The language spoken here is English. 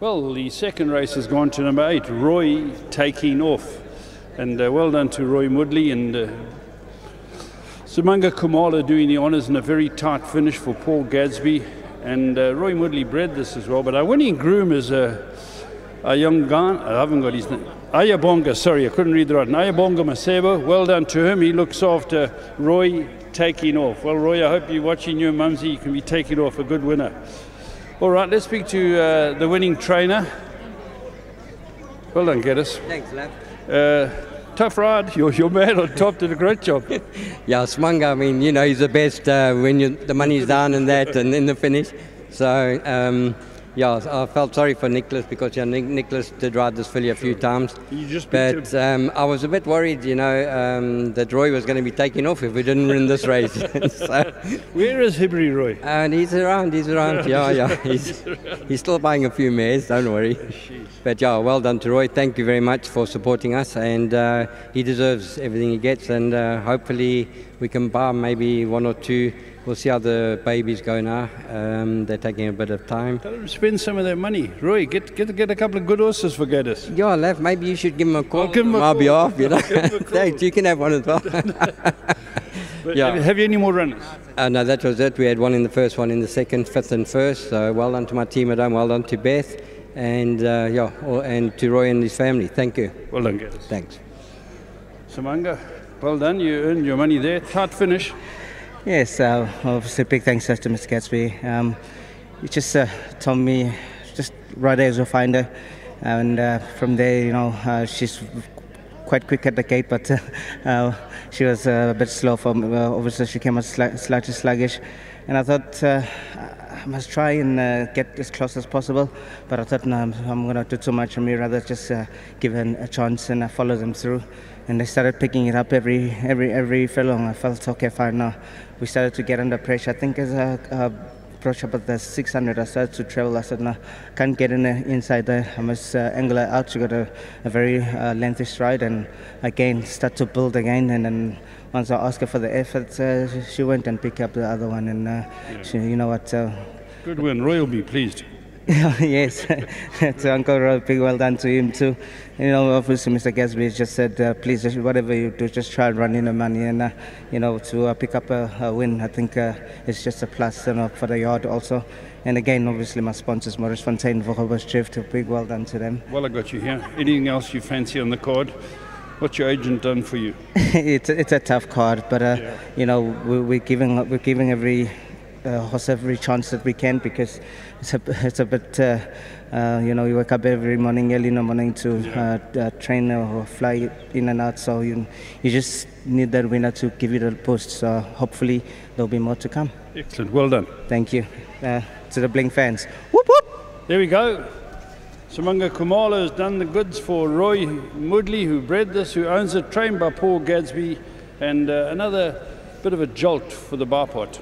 Well, the second race has gone to number eight, Roy taking off. And uh, well done to Roy Moodley and uh, Smanga Khumalo doing the honours in a very tight finish for Paul Gadsby. And uh, Roy Moodley bred this as well. But our winning groom is a, a young Gan. I haven't got his name. Ayabonga, sorry, I couldn't read the right. Ayabonga Masebo, well done to him. He looks after Roy taking off. Well, Roy, I hope you're watching your mumsy. You can be taking off a good winner. All right, let's speak to uh, the winning trainer. Well done, Geddes. Thanks, lad. Uh, tough ride. Your, your man on top did a great job. Yeah, Smanga, I mean, you know, he's the best uh, when you, the money's down and that and in the finish. So, um, yeah, I felt sorry for Nicholas because yeah, Nic- Nicholas did ride this filly a few times. But um, I was a bit worried, you know, um, that Roy was going to be taking off if we didn't win this race. so, Where is Hibri Roy? and he's around, he's around. Yeah, yeah. He's, he's still buying a few mares, don't worry. But yeah, well done to Roy. Thank you very much for supporting us. And uh, he deserves everything he gets. And uh, hopefully we can buy maybe one or two. We'll see how the babies go now. Um, they're taking a bit of time. Tell him to spend some of their money. Roy, get get get a couple of good horses for Geddes. Yeah, left. Maybe you should give him a call. I'll give a on my call. behalf, you know. Give him a call. Thanks. You can have one as well. Yeah. have, you any more runners? Uh, no, that was it. We had one in the first, one in the second, fifth, and first. So well done to my team at home. Well done to Beth, and uh, yeah, all- and to Roy and his family. Thank you. Well done, Geddes. Thanks. Smanga, well done. You earned your money there. Tight finish. Yes, uh, obviously big thanks to Mr. Gadsby. Um, he just uh, told me just right there as a finder, and uh, from there, you know, uh, she's quite quick at the gate, but uh, she was uh, a bit slow. Uh, obviously, she came out sli- slightly sluggish, and I thought. Uh, I must try and uh, get as close as possible, but I thought no, I'm, going to do too much for me. Rather just uh, give her a chance and uh, follow them through. And they started picking it up every every every furlong. I felt okay, fine now. We started to get under pressure. I think as a, uh, approached about the 600, I started to travel. I said, no, can't get in the, inside there. I must uh, angle her out. She got a, a very uh, lengthy stride, and again start to build again. And then once I asked her for the effort, uh, she went and picked up the other one. And uh, she, you know what? Uh, Good win. Roy will be pleased. yes, to Uncle Rob, big well done to him too. You know, obviously Mr. Gadsby just said, uh, please, whatever you do, just try and run in the money and, uh, you know, to uh, pick up a, a win. I think uh, it's just a plus, you know, for the yard also. And again, obviously my sponsors, Maurice Fontaine, Vogels Drift, big well done to them. Well, I got you here. Anything else you fancy on the card? What's your agent done for you? it's, a- it's a tough card, but, uh, Yeah. you know, we, we're, giving, we're giving every uh, horse every chance that we can because it's a, it's a bit, uh, uh, you know, you wake up every morning, early in the morning to uh, uh, train or fly in and out. So you, you just need that winner to give you the boost. So hopefully there'll be more to come. Excellent. Well done. Thank you. Uh, to the Blink fans. Whoop whoop! There we go. Smanga Khumalo has done the goods for Roy Moodley, who bred this, who owns it, trained by Paul Gadsby, and uh, another bit of a jolt for the bar pot.